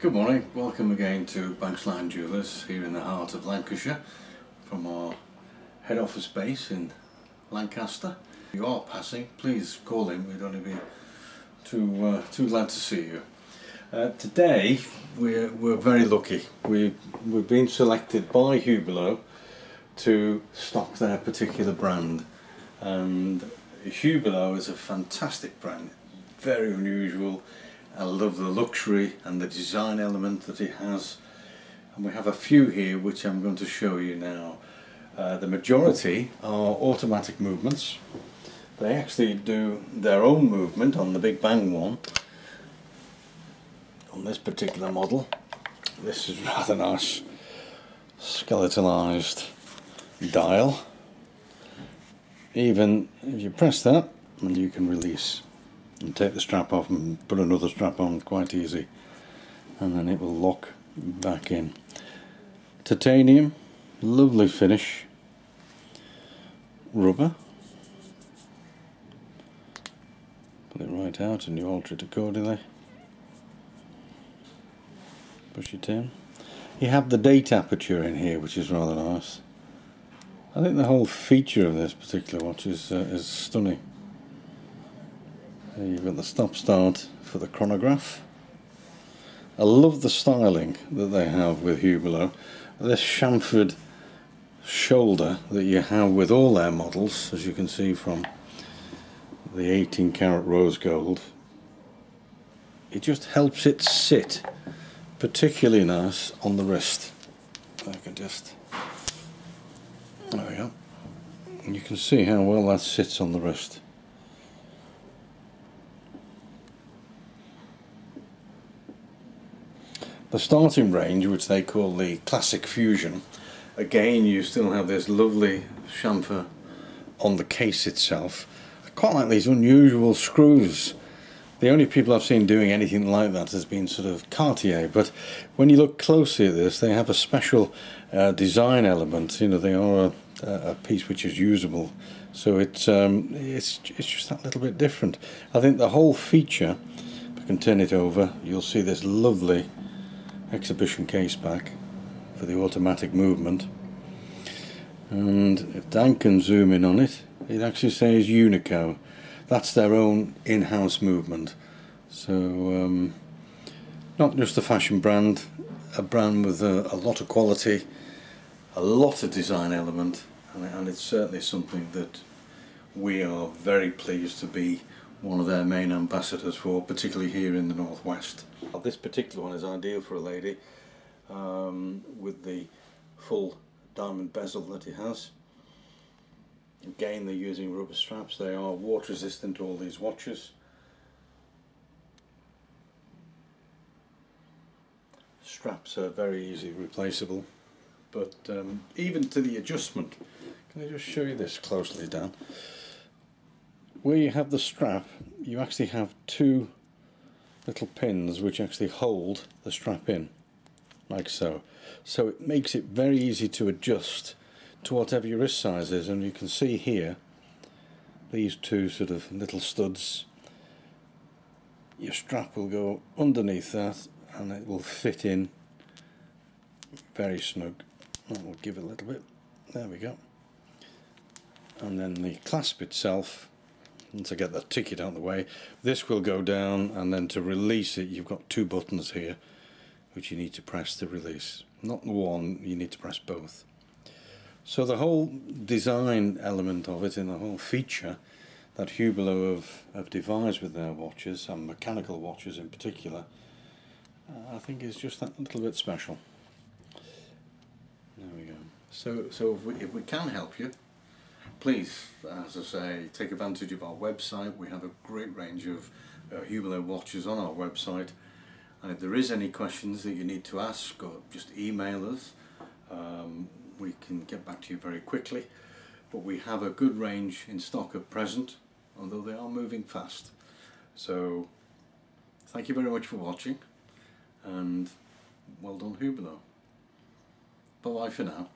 Good morning, welcome again to Banks Lyon Jewellers here in the heart of Lancashire from our head office base in Lancaster. If you are passing, please call in, we'd only be too, uh, too glad to see you. Uh, today we're, we're very lucky, we, we've been selected by Hublot to stock their particular brand. And Hublot is a fantastic brand, very unusual I love the luxury and the design element that it has and we have a few here which I'm going to show you now. Uh, the majority are automatic movements. They actually do their own movement on the Big Bang one on this particular model. This is rather nice skeletalized dial. Even if you press that and you can release and take the strap off and put another strap on quite easy. And then it will lock back in. Titanium lovely finish. Rubber. Pull it right out and you alter it accordingly. Push it in. You have the date aperture in here which is rather nice. I think the whole feature of this particular watch is, uh, is stunning you've got the stop start for the chronograph. I love the styling that they have with Hublot. This chamfered shoulder that you have with all their models, as you can see from the 18 karat rose gold, it just helps it sit particularly nice on the wrist. I can just, there we go. And you can see how well that sits on the wrist. The starting range, which they call the Classic Fusion, again you still have this lovely chamfer on the case itself. I quite like these unusual screws. The only people I've seen doing anything like that has been sort of Cartier, but when you look closely at this, they have a special uh, design element. You know, they are a, a piece which is usable, so it's um, it's it's just that little bit different. I think the whole feature. If I can turn it over, you'll see this lovely exhibition case back for the automatic movement. And if Dan can zoom in on it it actually says Unico. That's their own in-house movement. So um, not just a fashion brand a brand with a, a, lot of quality a lot of design element and, and it's certainly something that we are very pleased to be one of their main ambassadors for, particularly here in the Northwest. This particular one is ideal for a lady um, with the full diamond bezel that it has. Again they're using rubber straps, they are water resistant to all these watches. Straps are very easily replaceable but um, even to the adjustment, can I just show you this closely Dan? Where you have the strap you actually have two little pins which actually hold the strap in like so. So it makes it very easy to adjust to whatever your wrist size is and you can see here these two sort of little studs. Your strap will go underneath that and it will fit in very snug. That will give it a little bit. There we go. And then the clasp itself to get the ticket out of the way this will go down and then to release it you've got two buttons here which you need to press to release. Not one you need to press both. So the whole design element of it and the whole feature that Hublot have, have devised with their watches and mechanical watches in particular uh, I think is just that little bit special. There we go. So so if we, if we can help you please, as I say, take advantage of our website. We have a great range of uh, Hublot watches on our website. And if there is any questions that you need to ask, or just email us, um, we can get back to you very quickly. But we have a good range in stock at present, although they are moving fast. So, thank you very much for watching, and well done Hublot. Bye bye for now.